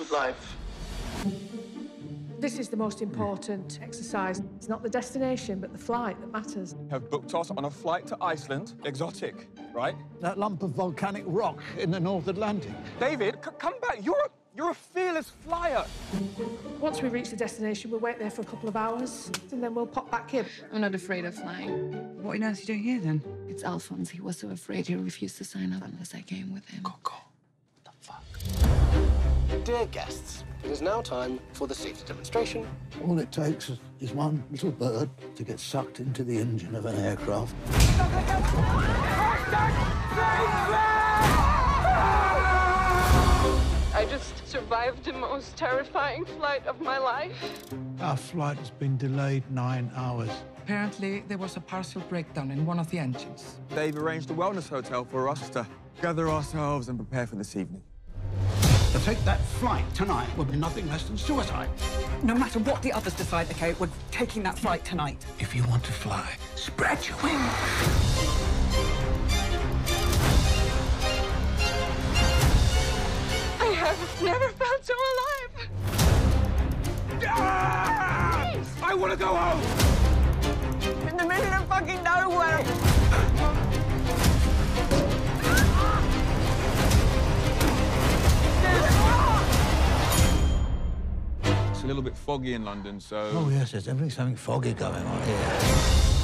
of life. This is the most important exercise. It's not the destination, but the flight that matters. Have booked us on a flight to Iceland. Exotic, right? That lump of volcanic rock in the North Atlantic. David, c- come back. You're a, you're a fearless flyer. Once we reach the destination, we'll wait there for a couple of hours, and then we'll pop back in. I'm not afraid of flying. What on earth are you doing here then? It's Alfons. He was so afraid he refused to sign up unless I came with him. Dear guests, it is now time for the safety demonstration. All it takes is- is one little bird to get sucked into the engine of an aircraft. I just survived the most terrifying flight of my life. Our flight has been delayed nine hours. Apparently, there was a partial breakdown in one of the engines. They've arranged a wellness hotel for us to gather ourselves and prepare for this evening. To take that flight tonight would be nothing less than suicide. No matter what the others decide, okay, we're taking that flight tonight. If you want to fly, spread your wings. I have never felt so alive. Ah! I want to go home. A little bit foggy in London, so. Oh, yes, there's definitely something foggy going on here.